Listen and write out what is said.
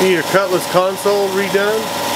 Need your Cutlass console redone?